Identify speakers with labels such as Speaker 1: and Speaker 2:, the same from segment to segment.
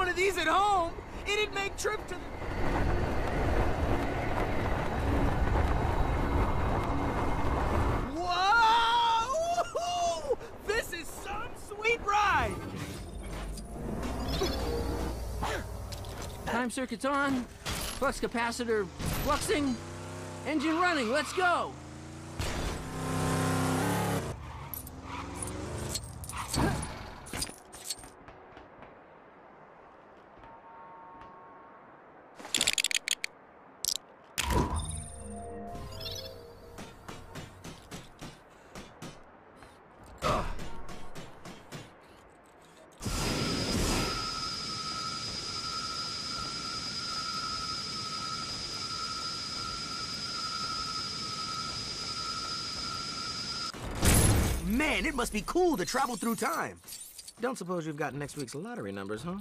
Speaker 1: one of these at home, it'd make trip to the...
Speaker 2: Time circuit's on. Flux capacitor fluxing. Engine running. Let's go.
Speaker 1: Man, it must be cool to travel through time. Don't suppose you've got next week's lottery numbers, huh?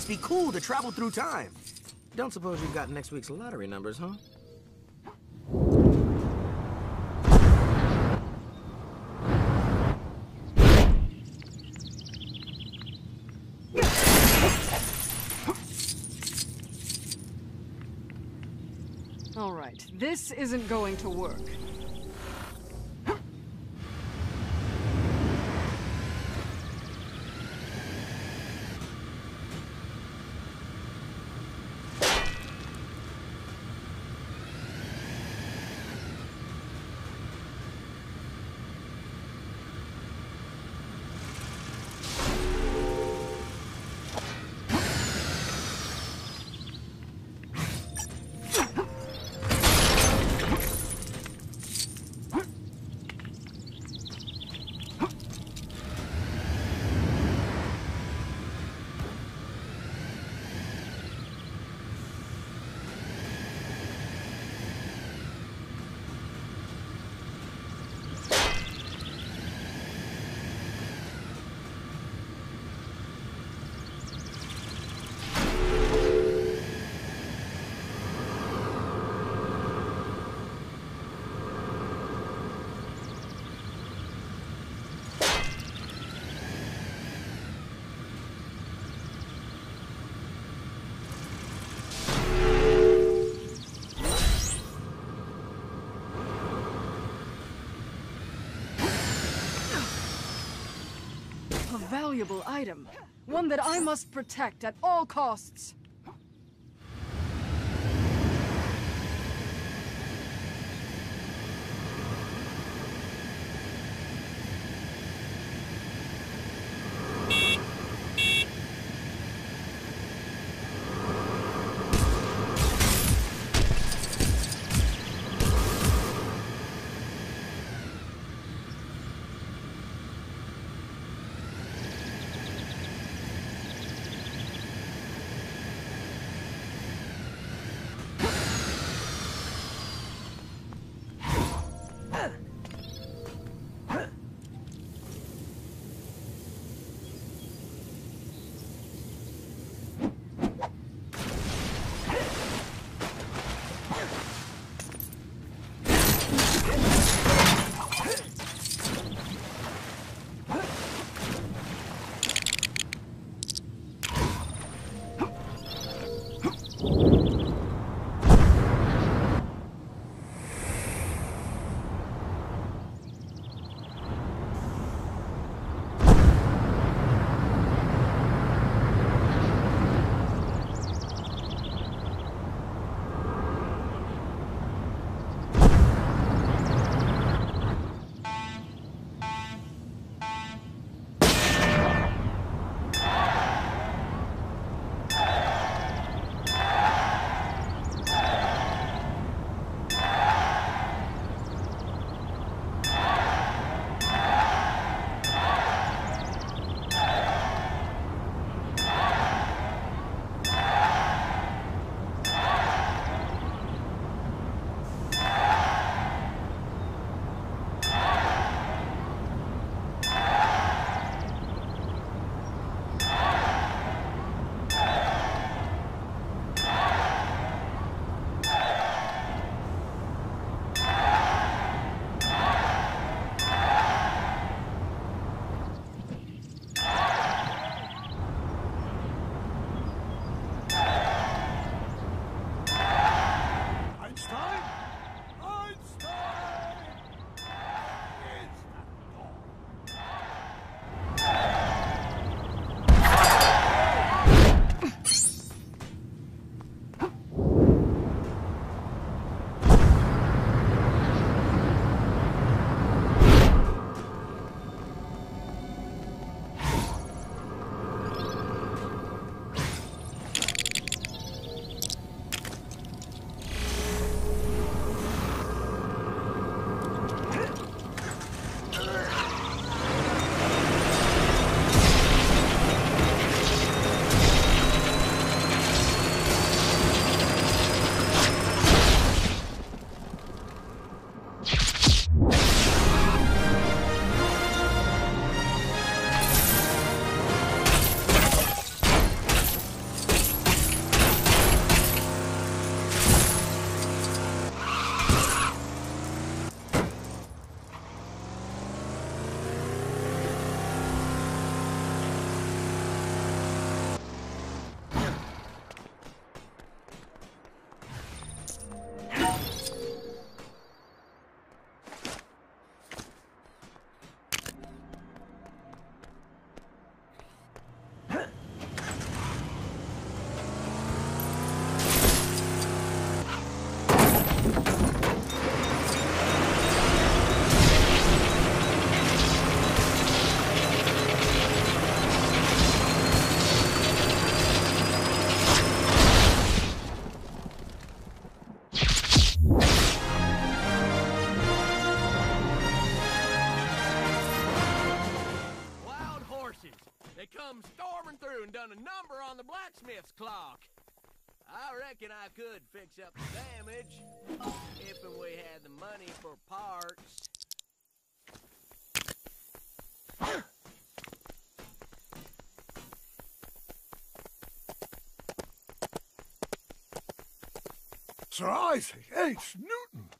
Speaker 1: Must be cool to travel through time. Don't suppose you've got next week's lottery numbers, huh?
Speaker 3: All right, this isn't going to work. Valuable item. One that I must protect at all costs.
Speaker 4: Reckon I could fix up the damage if we had the money for parts.
Speaker 5: Sir Isaac H. Newton!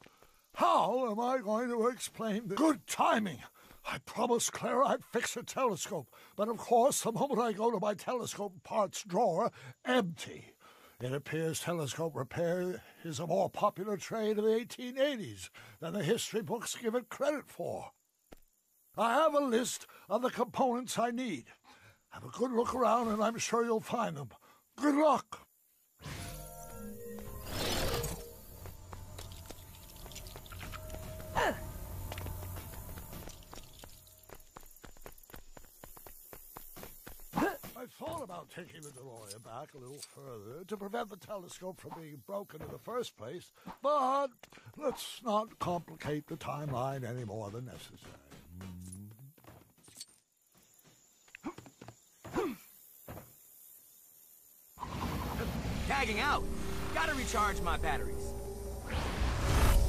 Speaker 5: How am I going to explain the good timing? I promised Clara I'd fix her telescope, but of course, the moment I go to my telescope parts drawer, empty. It appears telescope repair is a more popular trade of the 1880s than the history books give it credit for. I have a list of the components I need. Have a good look around, and I'm sure you'll find them. Good luck. Thought about taking the DeLorean back a little further to prevent the telescope from being broken in the first place, but let's not complicate the timeline any more than necessary.
Speaker 1: Tagging out. Gotta recharge my batteries.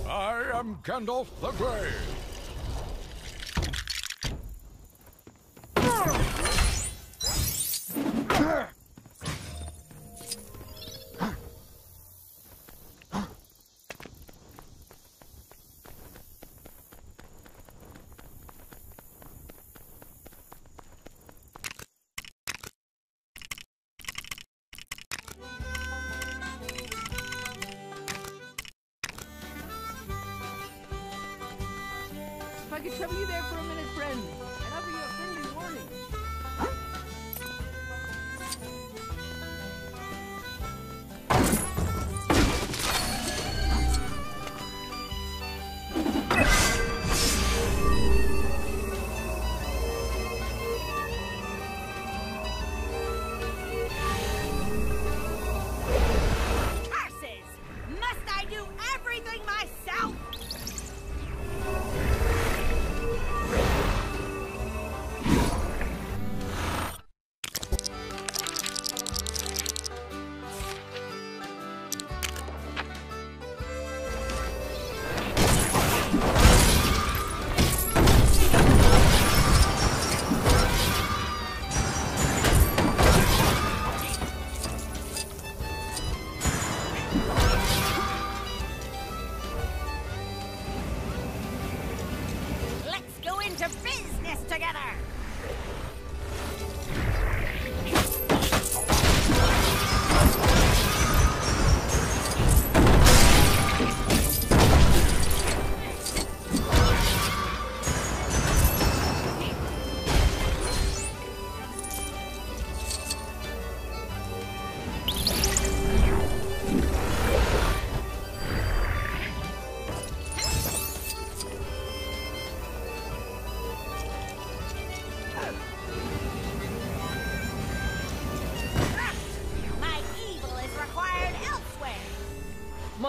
Speaker 5: I am Gandalf the Grey.
Speaker 6: There for a minute, friend, and offer you a friendly warning.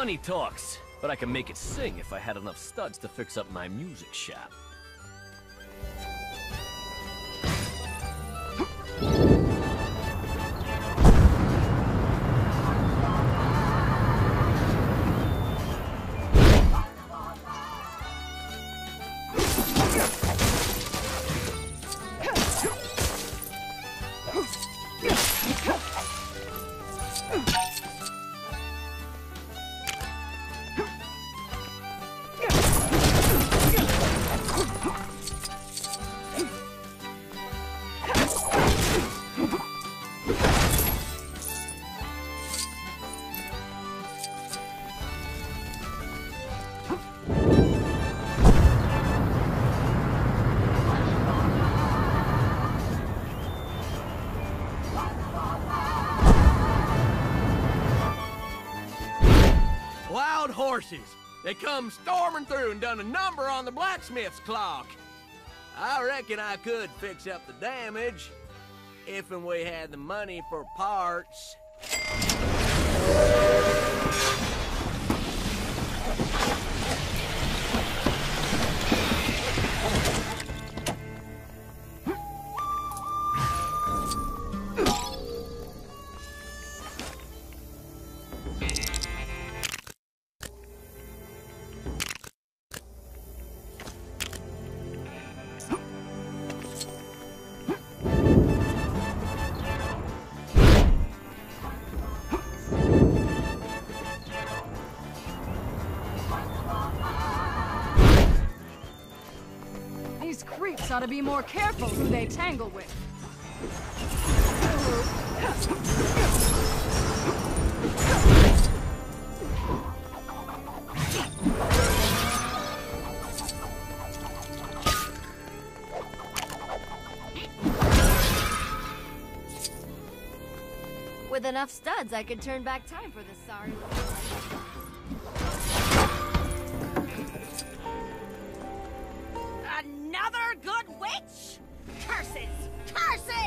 Speaker 7: Money talks, but I can make it sing if I had enough studs to fix up my music shop.
Speaker 4: Horses. They come storming through and done a number on the blacksmith's clock. I reckon I could fix up the damage if and we had the money for parts.
Speaker 6: Creeps ought to be more careful who they tangle with. With enough studs, I could turn back time for this sorry little
Speaker 8: witch? Curses! Curses!